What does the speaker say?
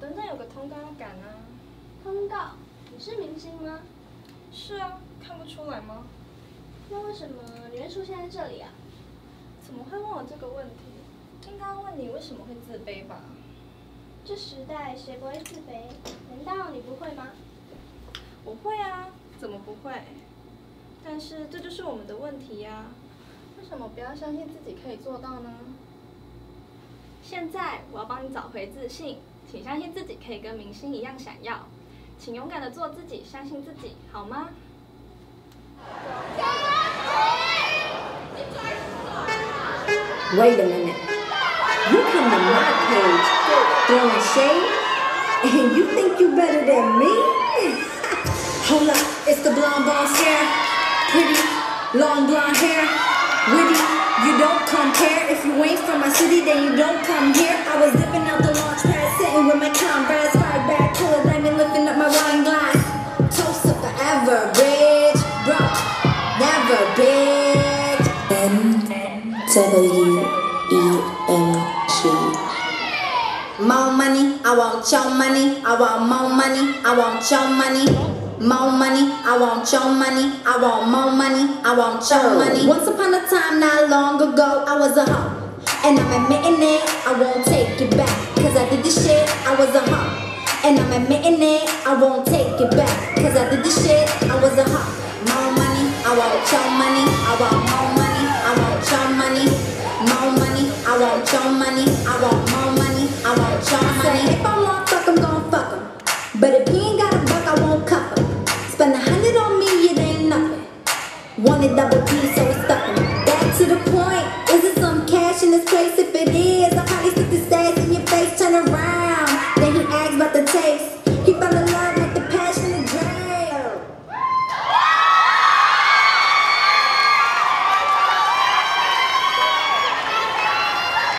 等等，有个通告要赶啊。通告？你是明星吗？是啊，看不出来吗？那为什么你会出现在这里啊？怎么会问我这个问题？应该问你为什么会自卑吧？这时代谁不会自卑？难道你不会吗？我会啊，怎么不会？但是这就是我们的问题呀。为什么不要相信自己可以做到呢？现在我要帮你找回自信，请相信自己可以跟明星一样闪耀，请勇敢的做自己，相信自己，好吗？Wait a minute. You come to my page throwing shade, and you think you better than me? Hold up, it's the blonde boss hair. Pretty, long blonde hair. Witty, you don't compare. If you ain't from my city, then you don't come here. I was dipping out the launch pad, sitting with my comrades. Fight back, a diamond, lifting up my wine glass. Toast to forever, rich, broke, never bitch. N W E N G. More money, I want your money. I want more money, I want your money. More money, I want your money. I want more money, I want your oh. money. Once upon a time, not long ago, I was a hoe. And I'm admitting it, I won't take it back. Cause I did this shit, I was a hoe. And I'm admitting it, I won't take it back. Cause I did this shit, I was a hoe. More money, I want your money, I want more money, I want your money. More money, I want your money, I want more money, I want your money. If I want fuck, I'm gon' fuck him. But if he ain't got a buck, I won't cuff him. Spend a hundred on me, it ain't nothing. Wanted double